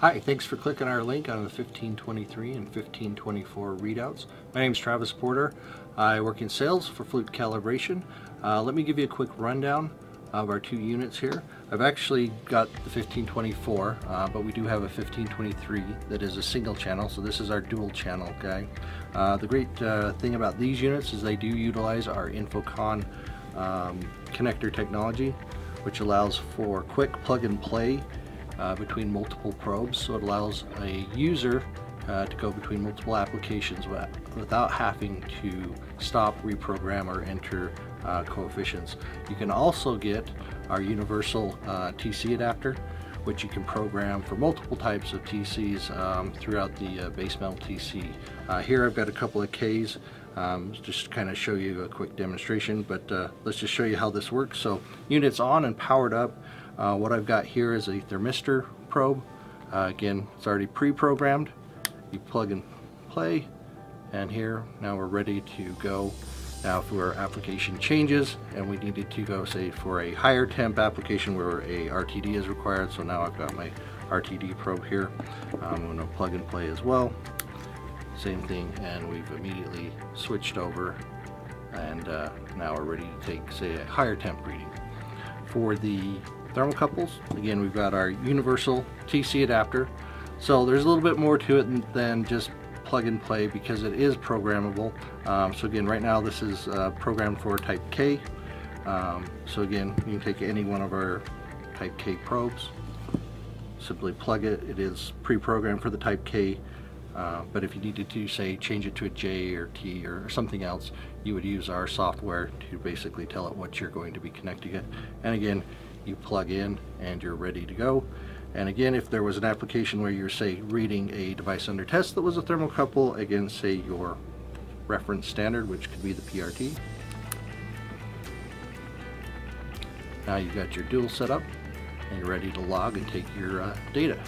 Hi, thanks for clicking our link on the 1523 and 1524 readouts. My name is Travis Porter. I work in sales for Fluke Calibration. Uh, let me give you a quick rundown of our two units here. I've actually got the 1524, uh, but we do have a 1523 that is a single channel, so this is our dual channel guy. Uh, the great uh, thing about these units is they do utilize our Infocon um, connector technology, which allows for quick plug and play uh, between multiple probes. So it allows a user uh, to go between multiple applications without having to stop, reprogram, or enter uh, coefficients. You can also get our universal uh, TC adapter, which you can program for multiple types of TCs um, throughout the uh, base metal TC. Uh, here I've got a couple of Ks um, just to kind of show you a quick demonstration, but let's just show you how this works. So unit's on and powered up. Uh, what I've got here is a thermistor probe. Uh, again, it's already pre-programmed. You plug and play, and here, now we're ready to go. Now if our application changes and we needed to go say for a higher temp application where a RTD is required, so now I've got my RTD probe here. I'm going to plug and play as well. Same thing and we've immediately switched over and uh, now we're ready to take say a higher temp reading. For the thermocouples. Again, we've got our universal TC adapter. So there's a little bit more to it than just plug and play because it is programmable. Um, so again, right now this is uh, programmed for type K. Um, so again, you can take any one of our type K probes, simply plug it. It is pre-programmed for the type K. Uh, but if you needed to say change it to a J or T or something else, you would use our software to basically tell it what you're going to be connecting it. And again, you plug in and you're ready to go. And again, if there was an application where you're, say, reading a device under test that was a thermocouple, again, say your reference standard, which could be the PRT. Now you've got your dual set up and you're ready to log and take your uh, data.